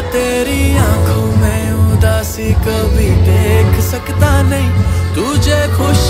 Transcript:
तेरी आँखों में उदासी कभी देख सकता नहीं। तुझे खुश